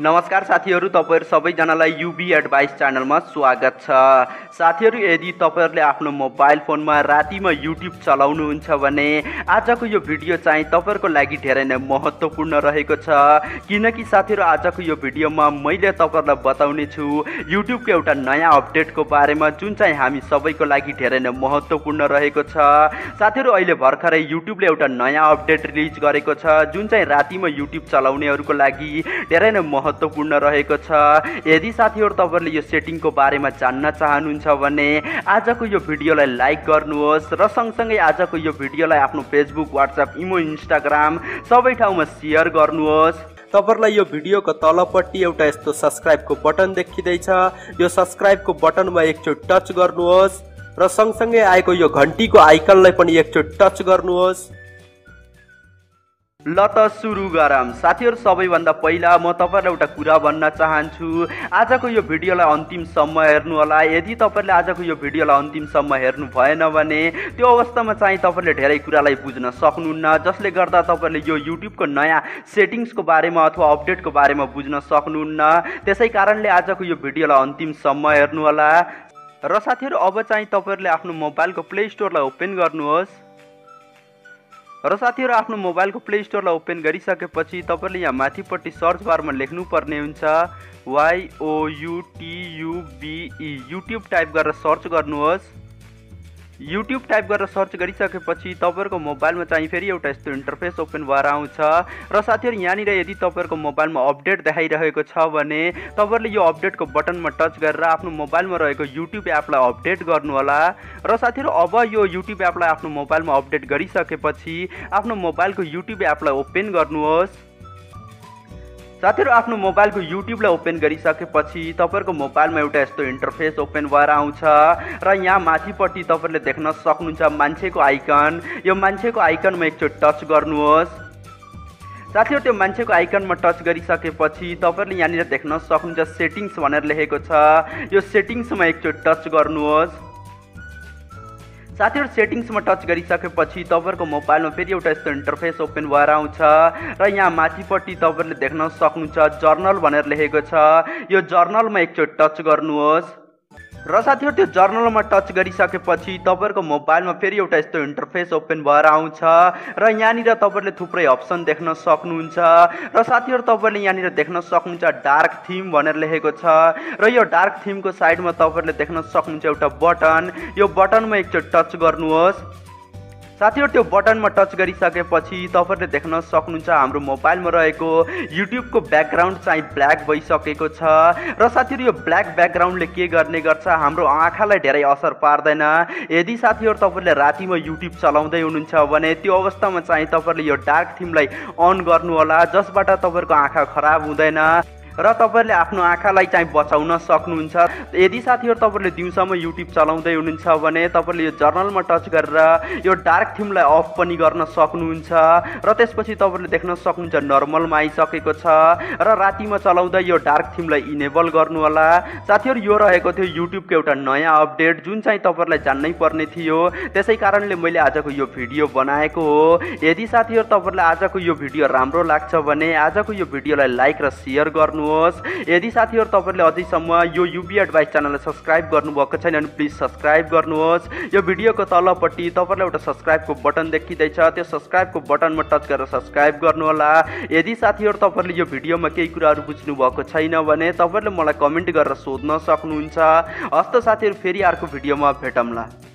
नमस्कार साथीहरू तपाईँहरू सबैजनालाई युबी एडभाइस च्यानलमा स्वागत छ। साथीहरू यदि तपाईँहरूले आफ्नो मोबाइल फोनमा रातिमा युट्युब चलाउनुहुन्छ भने आजको यो भिडियो चाहिँ तपाईँहरूको लागि धेरै नै महत्त्वपूर्ण रहेको छ। किनकि साथीहरू आजको यो भिडियोमा मैले तपाईँहरूलाई बताउने छु युट्युबको एउटा नयाँ अपडेटको बारेमा जुन चाहिँ हामी सबैको लागि धेरै नै महत्त्वपूर्ण रहेको छ। साथीहरू अहिले भर्खरै युट्युबले एउटा नयाँ अपडेट रिलिज गरेको छ जुन चाहिँ रातिमा युट्युब चलाउनेहरूको लागि धेरै नै महत्त्वपूर्ण रहेको छ। यदि साथीहरू तपाईँहरूले यो सेटिङको बारेमा जान्न चाहनुहुन्छ भने आजको यो भिडियोलाई लाइक गर्नुहोस् र सँगसँगै आजको यो भिडियोलाई आफ्नो फेसबुक वाट्सएप इमो इन्स्टाग्राम सबै ठाउँमा सेयर गर्नुहोस्। तपाईँहरूलाई यो भिडियोको तलपट्टि एउटा यस्तो सब्सक्राइबको बटन देखिँदैछ। यो सब्सक्राइबको बटनमा एकचोटि टच गर्नुहोस् र सँगसँगै आएको यो घन्टीको आइकनलाई पनि एकचोटि टच गर्नुहोस्। ल त सुरु गरौँ साथीहरू सबैभन्दा पहिला म तपाईँलाई एउटा कुरा भन्न चाहन्छु। आजको यो भिडियोलाई अन्तिमसम्म हेर्नु होला। यदि तपाईँले आजको यो भिडियोलाई अन्तिमसम्म हेर्नु भएन भने त्यो अवस्थामा चाहिँ तपाईँले धेरै कुरालाई बुझ्न सक्नुहुन्न जसले गर्दा तपाईँले यो युट्युबको नयाँ सेटिङ्सको बारेमा अथवा अपडेटको बारेमा बुझ्न सक्नुहुन्न। त्यसै कारणले आजको यो भिडियोलाई अन्तिमसम्म हेर्नु होला। र साथीहरू अब चाहिँ तपाईँहरूले आफ्नो मोबाइलको प्ले स्टोरलाई ओपन गर्नुहोस्। र साथीहरू आफ्नो मोबाइलको प्ले स्टोरलाई ओपन गरिसकेपछि तपाईँले यहाँ माथिपट्टि सर्च बारमा लेख्नुपर्ने हुन्छ वाइओयुटियुबिई युट्युब टाइप गरेर सर्च गर्नुहोस्। युट्युब टाइप गरेर सर्च गरिसकेपछि तपाईँहरूको मोबाइलमा चाहिँ फेरि एउटा यस्तो इन्टरफेस ओपन भएर आउँछ। र साथीहरू यहाँनिर यदि तपाईँहरूको मोबाइलमा अपडेट देखाइरहेको छ भने तपाईँहरूले यो अपडेटको बटनमा टच गरेर आफ्नो मोबाइलमा रहेको युट्युब एपलाई अपडेट गर्नुहोला। र साथीहरू अब यो युट्युब एपलाई आफ्नो मोबाइलमा अपडेट गरिसकेपछि आफ्नो मोबाइलको युट्युब एपलाई ओपन गर्नुहोस्। साथीहरू आफ्नो मोबाइलको युट्युबलाई ओपन गरिसकेपछि तपाईँहरूको मोबाइलमा एउटा यस्तो इन्टरफेस ओपन भएर आउँछ र यहाँ माथिपट्टि तपाईँहरूले देख्न सक्नुहुन्छ मान्छेको आइकन यो मान्छेको आइकनमा एकचोटि टच गर्नुहोस्। साथीहरू त्यो मान्छेको आइकनमा टच गरिसकेपछि तपाईँहरूले यहाँनिर देख्न सक्नुहुन्छ सेटिङ्स भनेर लेखेको छ। यो सेटिङ्समा एकचोटि टच गर्नुहोस्। साथीहरू सेटिङ्समा टच गरिसकेपछि तपाईँहरूको मोबाइलमा फेरि एउटा यस्तो इन्टरफेस ओपन भएर आउँछ र यहाँ माथिपट्टि तपाईँहरूले देख्न सक्नुहुन्छ जर्नल भनेर लेखेको छ। यो जर्नलमा एकचोटि टच गर्नुहोस्। र साथीहरू त्यो जर्नलमा टच गरिसकेपछि तपाईँहरूको मोबाइलमा फेरि एउटा यस्तो इन्टरफेस ओपन भएर आउँछ र यहाँनिर तपाईँहरूले थुप्रै अप्सन देख्न सक्नुहुन्छ र साथीहरू तपाईँहरूले यहाँनिर देख्न सक्नुहुन्छ डार्क थिम भनेर लेखेको छ र यो डार्क थिमको साइडमा तपाईँहरूले देख्न सक्नुहुन्छ एउटा बटन यो बटनमा एकचोटि टच गर्नुहोस्। साथीहरू त्यो बटनमा टच गरिसकेपछि तपाईँहरूले देख्न सक्नुहुन्छ हाम्रो मोबाइलमा रहेको युट्युबको ब्याकग्राउन्ड चाहिँ ब्ल्याक भइसकेको छ। र साथीहरू यो ब्ल्याक ब्याकग्राउन्डले के गर्ने गर्छ हाम्रो आँखालाई धेरै असर पार्दैन। यदि साथीहरू तपाईँहरूले रातिमा युट्युब चलाउँदै हुनुहुन्छ भने त्यो अवस्थामा चाहिँ तपाईँहरूले यो डार्क थिमलाई अन गर्नुहोला जसबाट तपाईँहरूको आँखा खराब हुँदैन। र तपाईँहरूले आफ्नो आँखालाई चाहिँ बचाउन सक्नुहुन्छ। यदि साथीहरू तपाईँहरूले दिउँसम्म युट्युब चलाउँदै हुनुहुन्छ भने तपाईँहरूले यो जर्नलमा टच गरेर यो डार्क थिमलाई अफ पनि गर्न सक्नुहुन्छ र त्यसपछि तपाईँहरूले देख्न सक्नुहुन्छ नर्मलमा आइसकेको छ र रातिमा चलाउँदा यो डार्क थिमलाई इनेबल गर्नु होला साथीहरू यो रहेको थियो युट्युबको एउटा नयाँ अपडेट जुन चाहिँ तपाईँहरूलाई जान्नै पर्ने थियो। त्यसै कारणले मैले आजको यो भिडियो बनाएको हो। यदि साथीहरू तपाईँहरूलाई आजको यो भिडियो राम्रो लाग्छ भने आजको यो भिडियोलाई लाइक र सेयर गर्नु गर्नुहोस्। यदि साथीहरू तपाईँहरूले अझैसम्म यो युबी एडभाइस च्यानललाई सब्सक्राइब गर्नुभएको छैन भने प्लिज सब्सक्राइब गर्नुहोस्। यो भिडियोको तलपट्टि तपाईँलाई एउटा सब्सक्राइबको बटन देखिँदैछ। त्यो सब्सक्राइबको बटनमा टच गरेर सब्सक्राइब गर्नुहोला। यदि साथीहरू तपाईँहरूले यो भिडियोमा केही कुराहरू बुझ्नु भएको छैन भने तपाईँहरूले मलाई कमेन्ट गरेर सोध्न सक्नुहुन्छ। हस्त साथीहरू फेरि अर्को भिडियोमा भेटौँला।